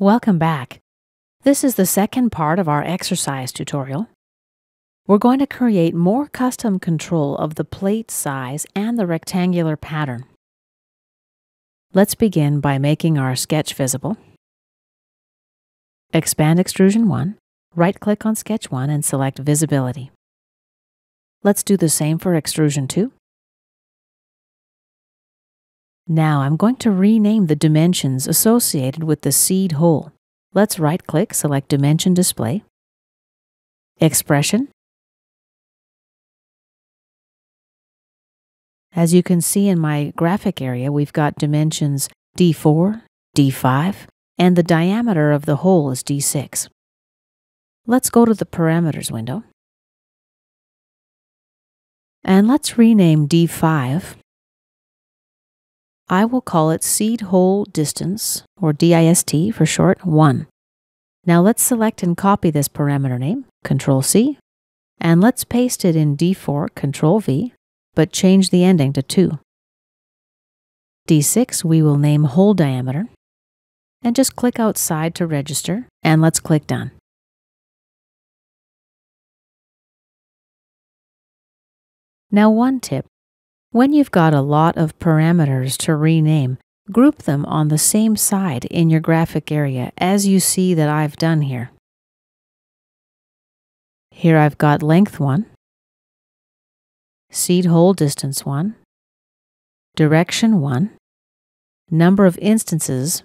Welcome back. This is the second part of our exercise tutorial. We're going to create more custom control of the plate size and the rectangular pattern. Let's begin by making our sketch visible. Expand Extrusion 1, right-click on Sketch 1 and select Visibility. Let's do the same for Extrusion 2. Now I'm going to rename the dimensions associated with the seed hole. Let's right-click, select Dimension Display, Expression. As you can see in my graphic area, we've got dimensions D4, D5, and the diameter of the hole is D6. Let's go to the Parameters window. And let's rename D5 I will call it seed hole distance, or DIST for short, 1. Now let's select and copy this parameter name, Control C, and let's paste it in D4, Control V, but change the ending to 2. D6 we will name hole diameter, and just click outside to register, and let's click Done. Now one tip, when you've got a lot of parameters to rename, group them on the same side in your graphic area as you see that I've done here. Here I've got length 1, seed hole distance 1, direction 1, number of instances.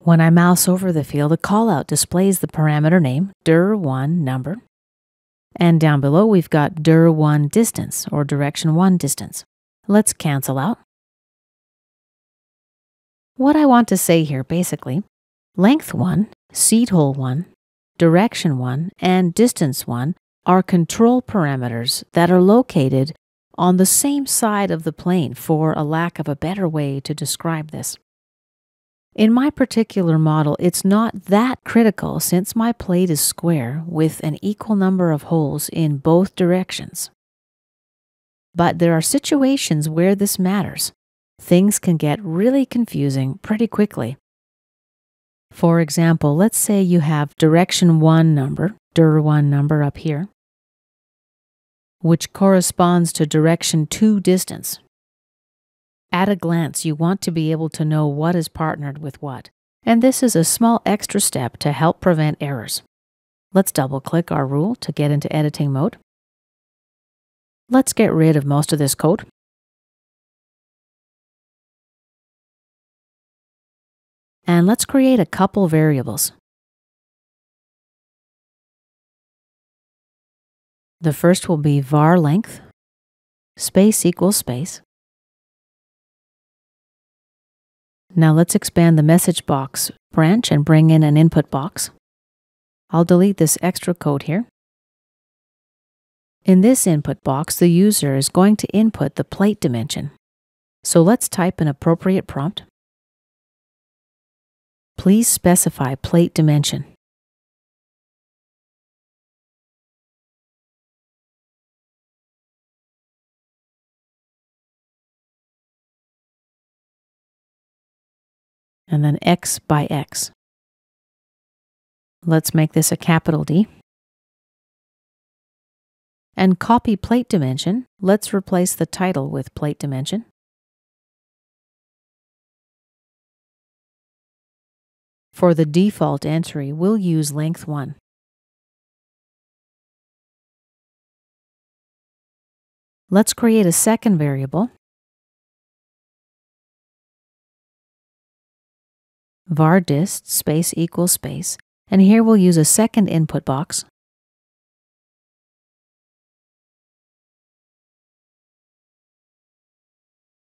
When I mouse over the field, a callout displays the parameter name, dir1 number, and down below, we've got dir1 distance or direction 1 distance. Let's cancel out. What I want to say here basically, length 1, seed hole 1, direction 1, and distance 1 are control parameters that are located on the same side of the plane for a lack of a better way to describe this. In my particular model, it's not that critical since my plate is square with an equal number of holes in both directions. But there are situations where this matters. Things can get really confusing pretty quickly. For example, let's say you have direction 1 number, dir1 number up here, which corresponds to direction 2 distance, at a glance, you want to be able to know what is partnered with what. And this is a small extra step to help prevent errors. Let's double click our rule to get into editing mode. Let's get rid of most of this code. And let's create a couple variables. The first will be var length, space equals space. Now let's expand the message box branch and bring in an input box. I'll delete this extra code here. In this input box, the user is going to input the plate dimension. So let's type an appropriate prompt. Please specify plate dimension. And then x by x. Let's make this a capital D. And copy plate dimension, let's replace the title with plate dimension. For the default entry, we'll use length 1. Let's create a second variable var dist space equals space, and here we'll use a second input box.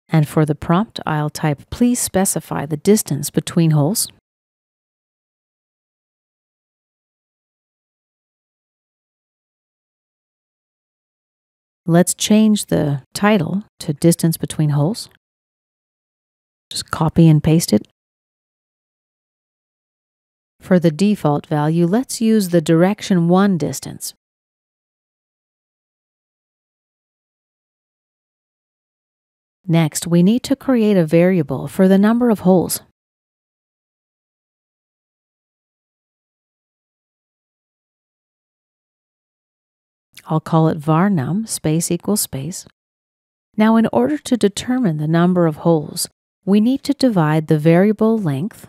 And for the prompt, I'll type please specify the distance between holes. Let's change the title to distance between holes. Just copy and paste it. For the default value, let's use the direction 1 distance. Next, we need to create a variable for the number of holes. I'll call it var num space equals space. Now, in order to determine the number of holes, we need to divide the variable length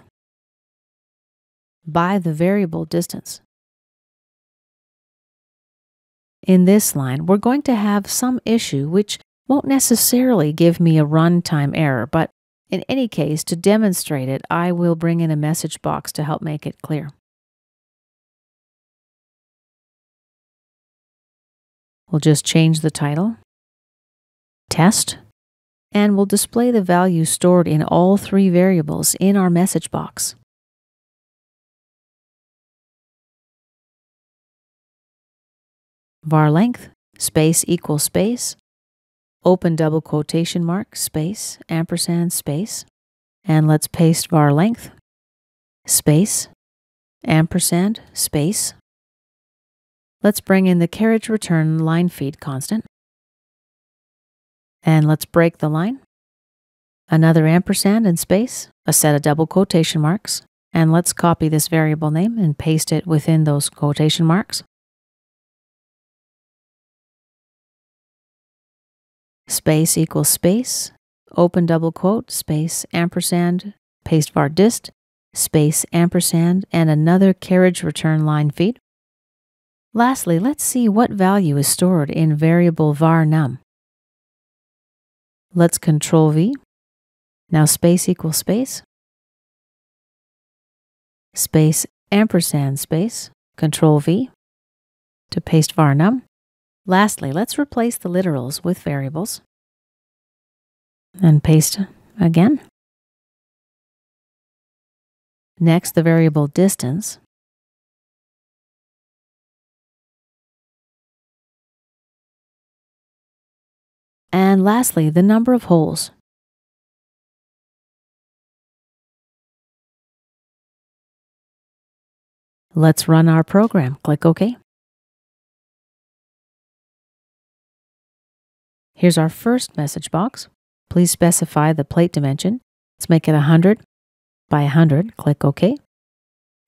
by the variable distance. In this line, we're going to have some issue which won't necessarily give me a runtime error, but in any case, to demonstrate it, I will bring in a message box to help make it clear. We'll just change the title, test, and we'll display the value stored in all three variables in our message box. Var length, space equals space, open double quotation mark, space, ampersand, space, and let's paste var length, space, ampersand, space. Let's bring in the carriage return line feed constant. And let's break the line. Another ampersand and space, a set of double quotation marks, and let's copy this variable name and paste it within those quotation marks. Space equals space, open double quote, space, ampersand, paste var dist, space, ampersand, and another carriage return line feed. Lastly, let's see what value is stored in variable var num. Let's control V. Now space equals space, space, ampersand, space, control V to paste var num. Lastly, let's replace the literals with variables and paste again. Next, the variable distance. And lastly, the number of holes. Let's run our program. Click OK. Here's our first message box. Please specify the plate dimension. Let's make it 100 by 100. Click OK.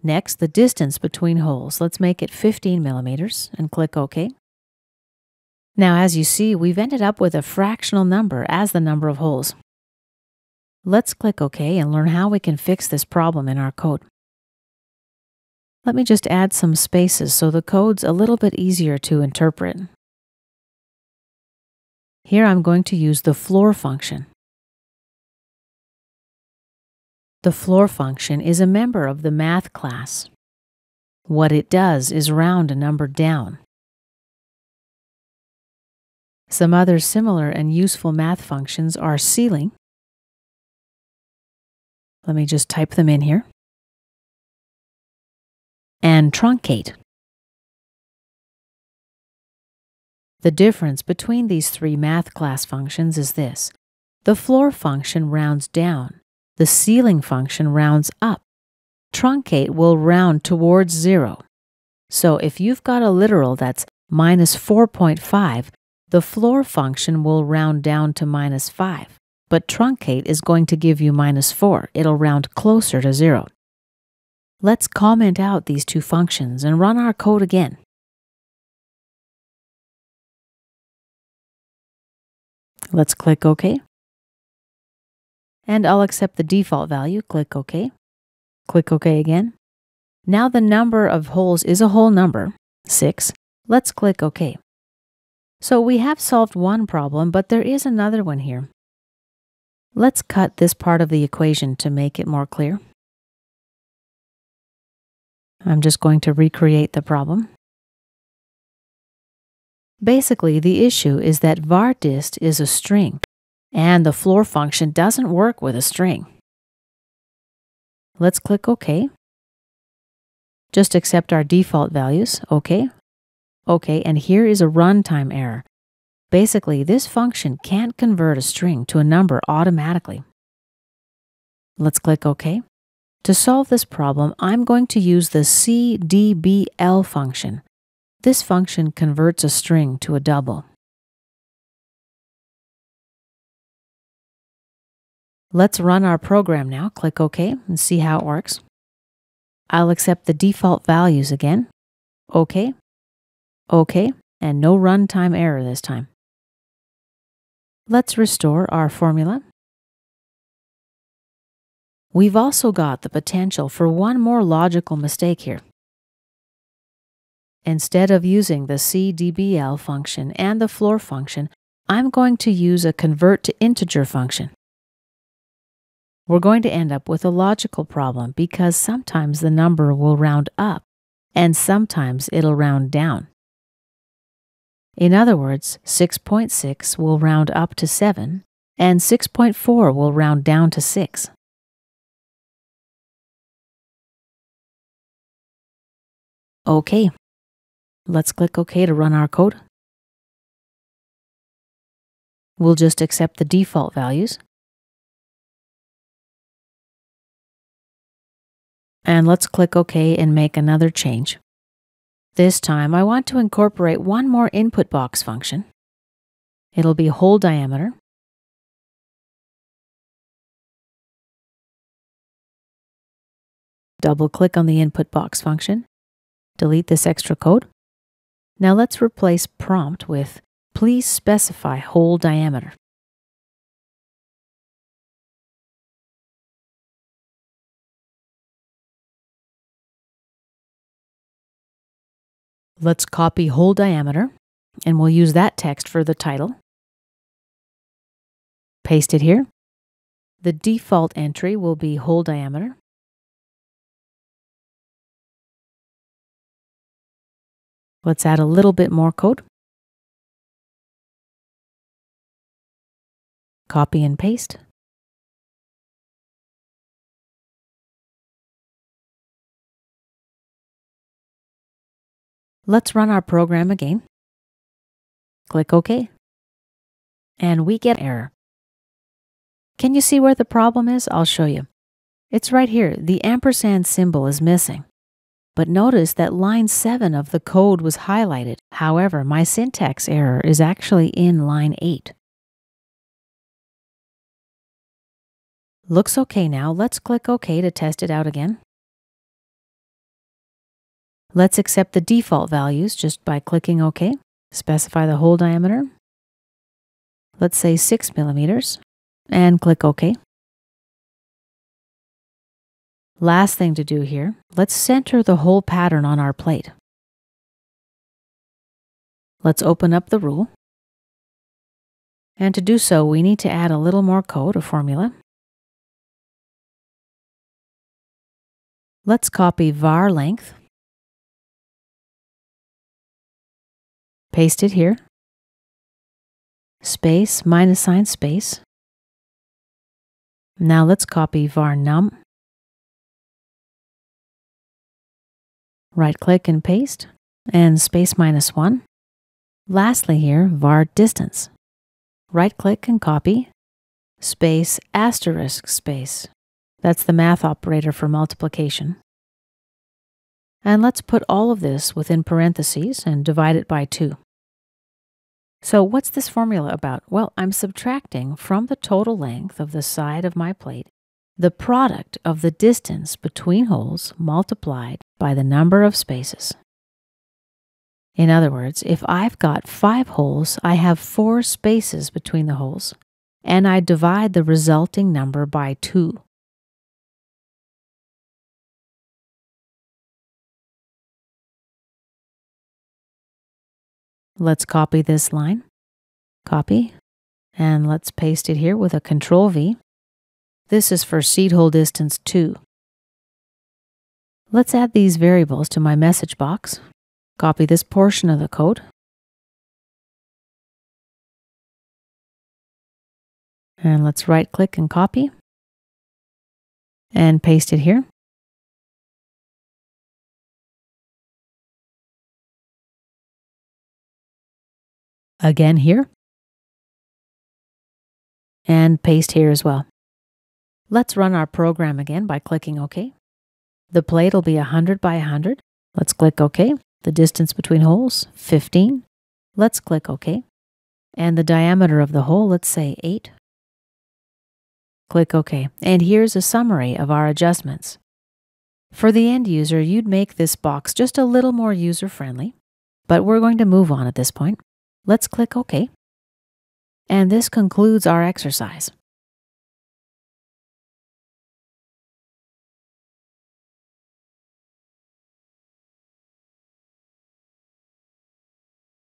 Next, the distance between holes. Let's make it 15 millimeters and click OK. Now, as you see, we've ended up with a fractional number as the number of holes. Let's click OK and learn how we can fix this problem in our code. Let me just add some spaces so the code's a little bit easier to interpret. Here I'm going to use the floor function. The floor function is a member of the math class. What it does is round a number down. Some other similar and useful math functions are ceiling. Let me just type them in here. And truncate. The difference between these three math class functions is this. The floor function rounds down. The ceiling function rounds up. Truncate will round towards zero. So if you've got a literal that's minus 4.5, the floor function will round down to minus 5. But truncate is going to give you minus 4. It'll round closer to zero. Let's comment out these two functions and run our code again. Let's click OK. And I'll accept the default value. Click OK. Click OK again. Now the number of holes is a whole number, 6. Let's click OK. So we have solved one problem, but there is another one here. Let's cut this part of the equation to make it more clear. I'm just going to recreate the problem. Basically, the issue is that var_dist is a string, and the floor function doesn't work with a string. Let's click OK. Just accept our default values, OK. OK, and here is a runtime error. Basically, this function can't convert a string to a number automatically. Let's click OK. To solve this problem, I'm going to use the cdbl function, this function converts a string to a double. Let's run our program now. Click OK and see how it works. I'll accept the default values again. OK, OK, and no runtime error this time. Let's restore our formula. We've also got the potential for one more logical mistake here. Instead of using the CDBL function and the floor function, I'm going to use a convert to integer function. We're going to end up with a logical problem because sometimes the number will round up and sometimes it'll round down. In other words, 6.6 will round up to 7 and 6.4 will round down to 6. Okay, Let's click OK to run our code. We'll just accept the default values. And let's click OK and make another change. This time I want to incorporate one more input box function. It'll be hole diameter. Double click on the input box function. Delete this extra code. Now let's replace prompt with please specify hole diameter. Let's copy hole diameter and we'll use that text for the title. Paste it here. The default entry will be hole diameter. Let's add a little bit more code. Copy and paste. Let's run our program again. Click OK. And we get error. Can you see where the problem is? I'll show you. It's right here. The ampersand symbol is missing. But notice that line 7 of the code was highlighted. However, my syntax error is actually in line 8. Looks okay now. Let's click OK to test it out again. Let's accept the default values just by clicking OK. Specify the hole diameter. Let's say 6 millimeters and click OK. Last thing to do here, let's center the whole pattern on our plate. Let's open up the rule. And to do so, we need to add a little more code, a formula. Let's copy var length. Paste it here. Space, minus sign, space. Now let's copy var num. Right click and paste, and space minus one. Lastly here, var distance. Right click and copy, space asterisk space. That's the math operator for multiplication. And let's put all of this within parentheses and divide it by 2. So what's this formula about? Well, I'm subtracting from the total length of the side of my plate the product of the distance between holes multiplied by the number of spaces. In other words, if I've got five holes, I have four spaces between the holes, and I divide the resulting number by two. Let's copy this line. Copy. And let's paste it here with a Control V. This is for seed hole distance 2. Let's add these variables to my message box. Copy this portion of the code. And let's right click and copy. And paste it here. Again here. And paste here as well. Let's run our program again by clicking OK. The plate will be 100 by 100. Let's click OK. The distance between holes, 15. Let's click OK. And the diameter of the hole, let's say 8. Click OK. And here's a summary of our adjustments. For the end user, you'd make this box just a little more user friendly. but we're going to move on at this point. Let's click OK. And this concludes our exercise.